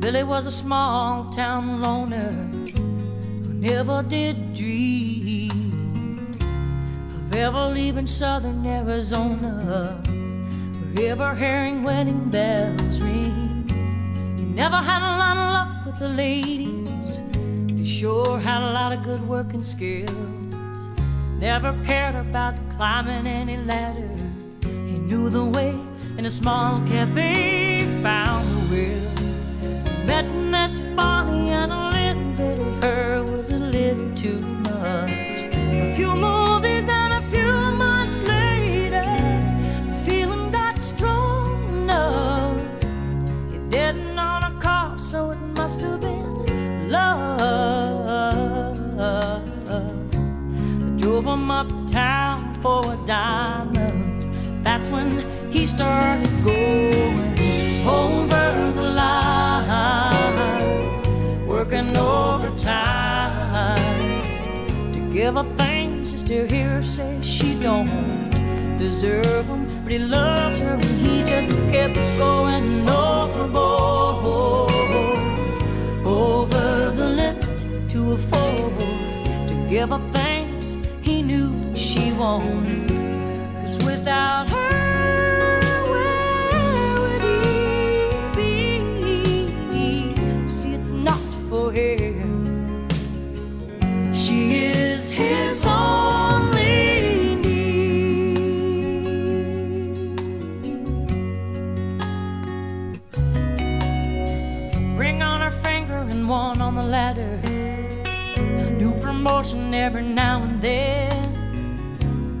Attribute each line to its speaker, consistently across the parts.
Speaker 1: Billy was a small town loner who never did dream of ever leaving southern Arizona or ever hearing wedding bells never had a lot of luck with the ladies, he sure had a lot of good working skills. Never cared about climbing any ladder, he knew the way in a small cafe, found the will. Met Miss Bonnie and drove him uptown for a diamond. That's when he started going over the line, working overtime to give her things just to hear her say she don't deserve them. But he loved her and he just kept going overboard, over the limit to afford to give knew wanted. Cause without her, where would he be? See, it's not for him. She is his only need. Ring on her finger and one on the ladder. A new promotion every now and then.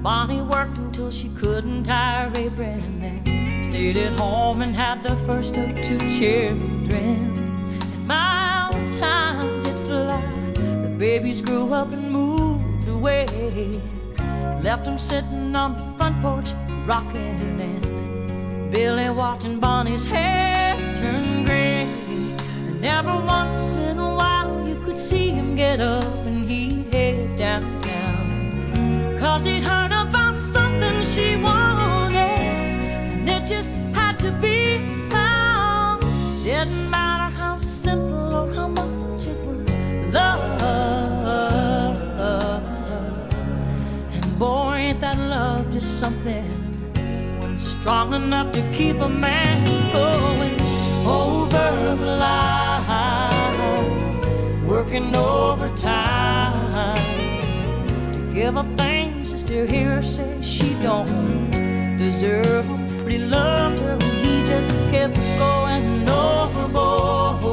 Speaker 1: Bonnie worked until she couldn't tire Abraham. Then stayed at home and had the first of two children. And my old time did fly. The babies grew up and moved away. Left them sitting on the front porch, rocking and Billy watching Bonnie's hair turn gray. And never once in a while you could see him get up and. Cause he'd heard about something she wanted, and it just had to be found. Didn't matter how simple or how much it was love. And boy, ain't that love just something when strong enough to keep a man going over the line, working overtime to give a to hear her say she don't deserve them. But he loved her and he just kept going overboard,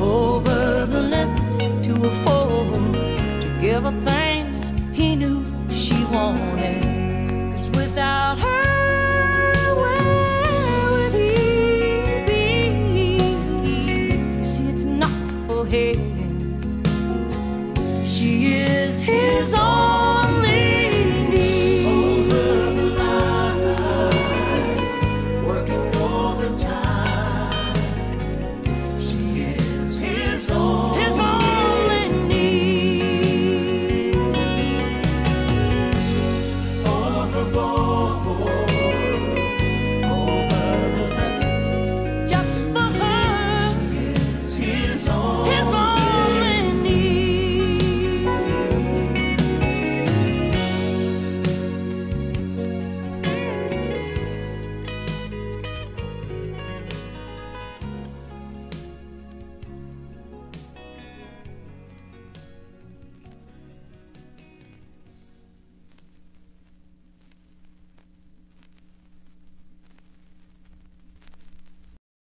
Speaker 1: over the limit to afford to give her things he knew she wanted.